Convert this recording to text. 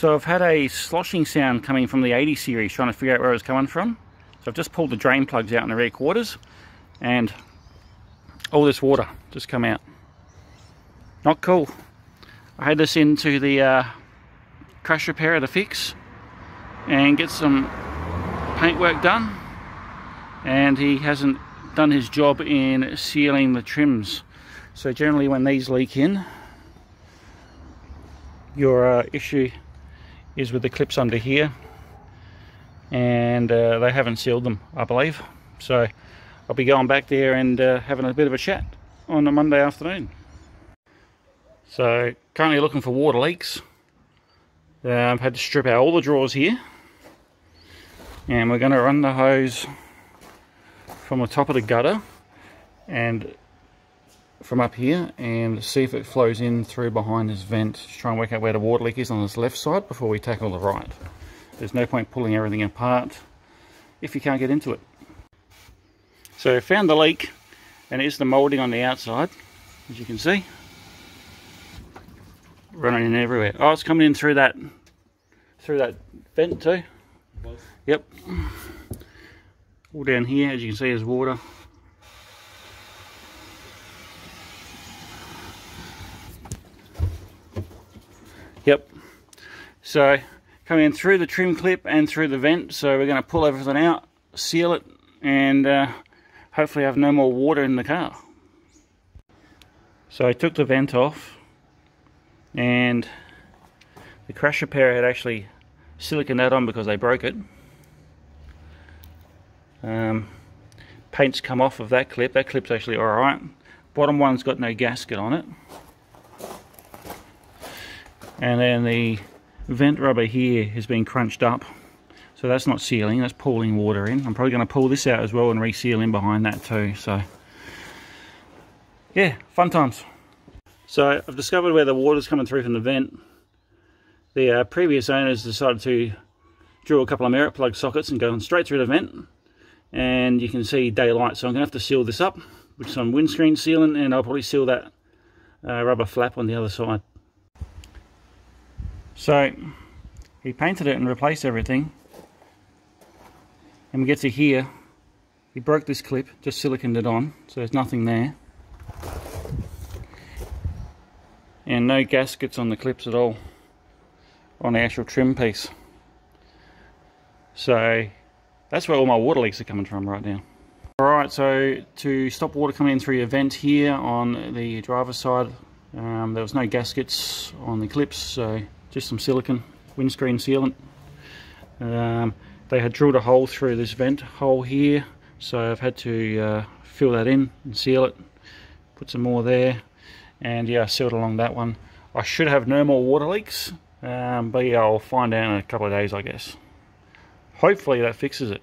So I've had a sloshing sound coming from the 80 series trying to figure out where it was coming from. So I've just pulled the drain plugs out in the rear quarters and all this water just come out. Not cool. I had this into the uh, crash repair to fix and get some paintwork done and he hasn't done his job in sealing the trims. So generally when these leak in your uh, issue is with the clips under here. And uh, they haven't sealed them I believe. So I'll be going back there and uh, having a bit of a chat on a Monday afternoon. So currently looking for water leaks. I've had to strip out all the drawers here. And we're going to run the hose from the top of the gutter and from up here and see if it flows in through behind this vent. Just try and work out where the water leak is on this left side before we tackle the right. There's no point pulling everything apart if you can't get into it. So I found the leak and it's the moulding on the outside as you can see. Running in everywhere. Oh it's coming in through that through that vent too. Yep. All down here as you can see is water. Yep. So coming in through the trim clip and through the vent. So we're going to pull everything out, seal it, and uh, hopefully have no more water in the car. So I took the vent off and the crash repair had actually silicon that on because they broke it. Um, paint's come off of that clip. That clip's actually alright. Bottom one's got no gasket on it and then the vent rubber here has been crunched up. So that's not sealing that's pulling water in. I'm probably going to pull this out as well and reseal in behind that too so. Yeah fun times. So I've discovered where the water's coming through from the vent. The uh, previous owners decided to drill a couple of merit plug sockets and go straight through the vent. And you can see daylight so I'm gonna have to seal this up with some windscreen sealant and I'll probably seal that uh, rubber flap on the other side so he painted it and replaced everything. And we get to here, he broke this clip, just siliconed it on, so there's nothing there. And no gaskets on the clips at all, on the actual trim piece. So that's where all my water leaks are coming from right now. Alright, so to stop water coming in through your vent here on the driver's side, um, there was no gaskets on the clips, so just some silicon windscreen sealant. Um, they had drilled a hole through this vent hole here, so I've had to uh, fill that in and seal it. Put some more there, and yeah, sealed along that one. I should have no more water leaks, um, but yeah, I'll find out in a couple of days, I guess. Hopefully that fixes it.